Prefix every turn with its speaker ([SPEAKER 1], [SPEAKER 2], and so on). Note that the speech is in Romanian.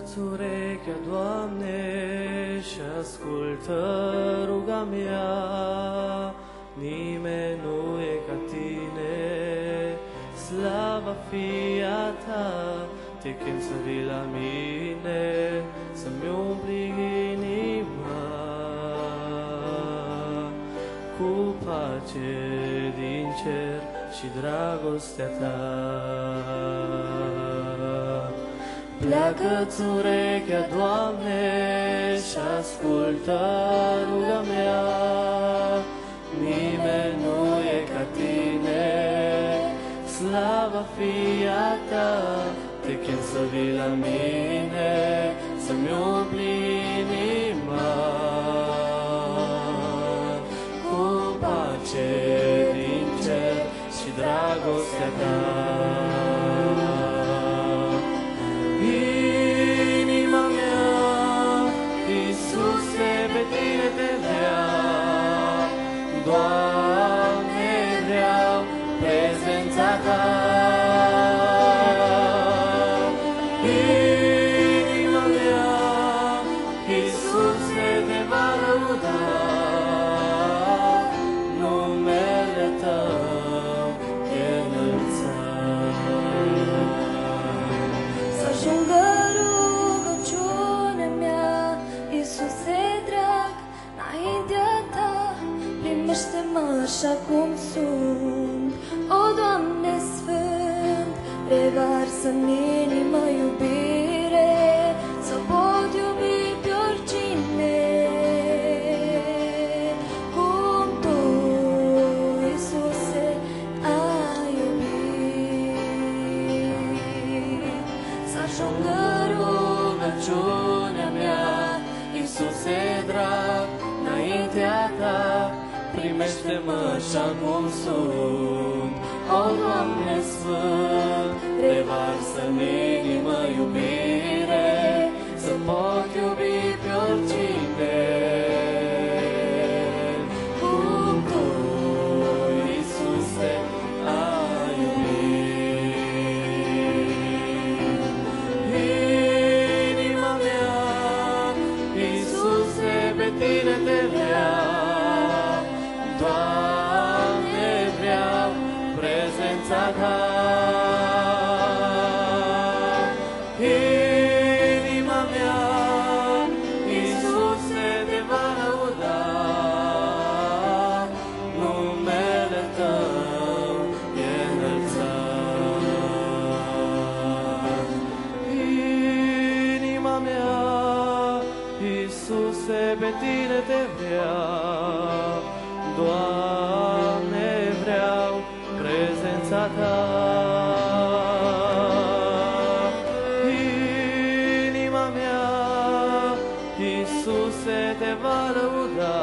[SPEAKER 1] Pleacă-ți urechea, Doamne, și ascultă ruga mea. Nimeni nu e ca Tine, slava fie a Ta. Te chem să vii la mine, să-mi umpli inima cu pace din cer și dragostea Ta. Pleacă-ți urechea, Doamne, și ascultă ruga mea. Nimeni nu e ca Tine, slava fie a Ta. Te chem să vii la mine, să-mi umpli inima cu pace din cer și dragostea Ta. Iisuse, pe Tine te vrea, Doamne,
[SPEAKER 2] în inimă iubire, să pot iubi pe oricine. Cum Tu, Iisuse, ai iubit. Să ajungă
[SPEAKER 1] rugăciunea mea, Iisuse drag, înaintea Ta, primește-mă așa cum sunt. O, Doamne Sfânt, revarsă în inimă iubire, să pot iubi pe oricine. Cum Tu, Iisuse, ai iubit. Inima mea, Iisuse, pe Tine te vrea, se pe tine te vreau, Doamne, vreau prezența ta. Inima mea, Iisuse, te va lăuda,